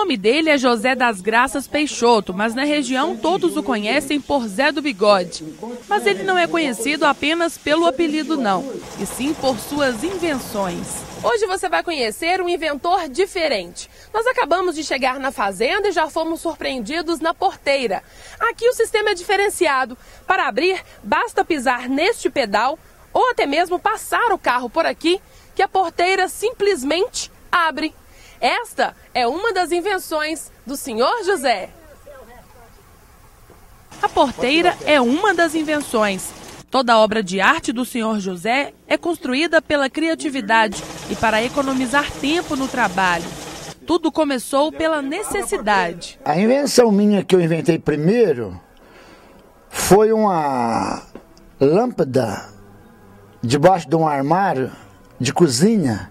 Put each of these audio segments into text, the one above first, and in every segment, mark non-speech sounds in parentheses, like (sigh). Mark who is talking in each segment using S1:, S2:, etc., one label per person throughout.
S1: nome dele é José das Graças Peixoto, mas na região todos o conhecem por Zé do Bigode. Mas ele não é conhecido apenas pelo apelido, não, e sim por suas invenções.
S2: Hoje você vai conhecer um inventor diferente. Nós acabamos de chegar na fazenda e já fomos surpreendidos na porteira. Aqui o sistema é diferenciado. Para abrir, basta pisar neste pedal ou até mesmo passar o carro por aqui, que a porteira simplesmente abre. Esta é uma das invenções do senhor José.
S1: A porteira é uma das invenções. Toda obra de arte do senhor José é construída pela criatividade e para economizar tempo no trabalho. Tudo começou pela necessidade.
S3: A invenção minha que eu inventei primeiro foi uma lâmpada debaixo de um armário de cozinha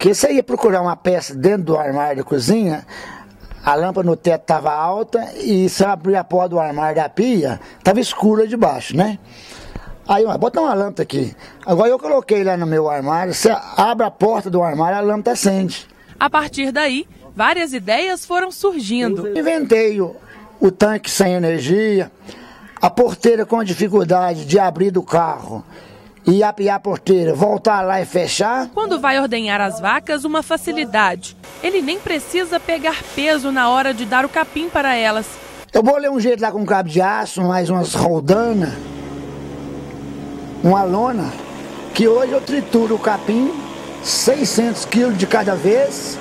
S3: que você ia procurar uma peça dentro do armário da cozinha, a lâmpada no teto estava alta e se abrir a porta do armário da pia, estava escura debaixo, né? Aí, ó, bota uma lâmpada aqui. Agora eu coloquei lá no meu armário, você abre a porta do armário, a lâmpada acende.
S1: A partir daí, várias ideias foram surgindo.
S3: Inventei o, o tanque sem energia, a porteira com dificuldade de abrir do carro e apiar a porteira, voltar lá e fechar.
S1: Quando vai ordenhar as vacas, uma facilidade. Ele nem precisa pegar peso na hora de dar o capim para elas.
S3: Eu vou ler um jeito lá com um cabo de aço, mais umas roldanas, uma lona, que hoje eu trituro o capim, 600 quilos de cada vez,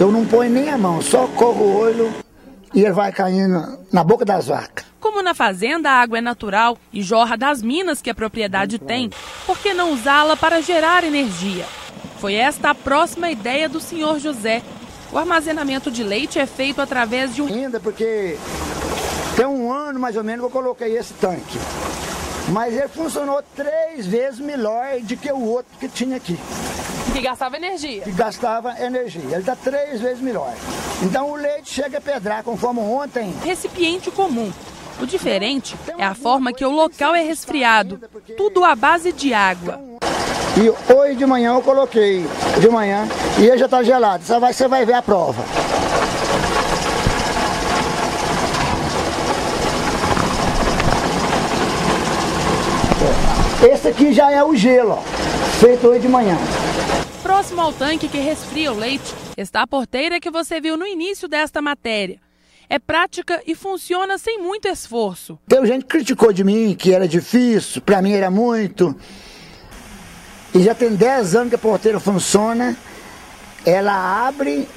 S3: eu não ponho nem a mão, só corro o olho e ele vai caindo na boca das vacas.
S1: Como na fazenda a água é natural e jorra das minas que a propriedade tem, por que não usá-la para gerar energia? Foi esta a próxima ideia do senhor José. O armazenamento de leite é feito através de um.
S3: Ainda porque tem um ano mais ou menos que eu coloquei esse tanque. Mas ele funcionou três vezes melhor do que o outro que tinha aqui.
S2: Que gastava energia.
S3: Que gastava energia. Ele está três vezes melhor. Então o leite chega a pedrar, conforme ontem.
S1: Recipiente comum. O diferente é a forma que o local é resfriado, tudo à base de água.
S3: E hoje de manhã eu coloquei, de manhã, e ele já está gelado. Você vai, você vai ver a prova. Esse aqui já é o gelo, ó, feito hoje de manhã.
S1: Próximo ao tanque que resfria o leite está a porteira que você viu no início desta matéria. É prática e funciona sem muito esforço.
S3: Tem gente que criticou de mim que era difícil, para mim era muito. E já tem 10 anos que a porteira funciona. Ela abre,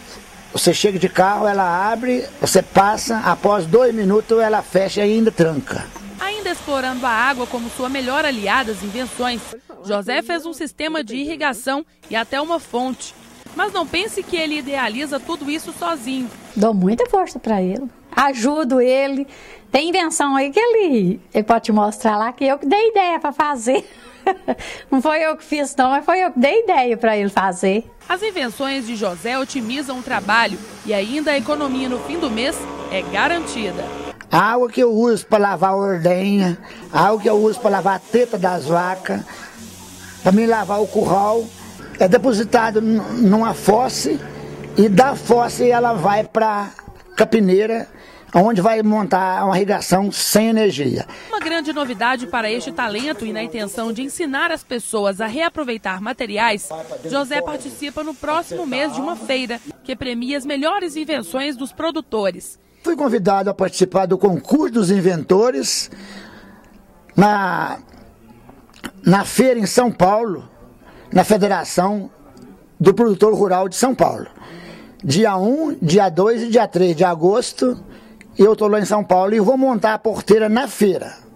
S3: você chega de carro, ela abre, você passa, após dois minutos ela fecha e ainda tranca.
S1: Ainda explorando a água como sua melhor aliada às invenções, José fez um sistema de irrigação e até uma fonte. Mas não pense que ele idealiza tudo isso sozinho.
S4: Dou muita força para ele, ajudo ele. Tem invenção aí que ele, ele pode te mostrar lá que eu que dei ideia para fazer. (laughs) Não foi eu que fiz, não, mas foi eu que dei ideia para ele fazer.
S1: As invenções de José otimizam o trabalho e ainda a economia no fim do mês é garantida.
S3: A água que eu uso para lavar a ordenha, a água que eu uso para lavar a teta das vacas, para me lavar o curral, é depositado numa fosse e da fosse ela vai para capineira, onde vai montar uma irrigação sem energia.
S1: Uma grande novidade para este talento e na intenção de ensinar as pessoas a reaproveitar materiais, José participa no próximo mês de uma feira que premia as melhores invenções dos produtores.
S3: Fui convidado a participar do concurso dos inventores na, na feira em São Paulo, na Federação do Produtor Rural de São Paulo. Dia 1, dia 2 e dia 3 de agosto, eu estou lá em São Paulo e vou montar a porteira na feira.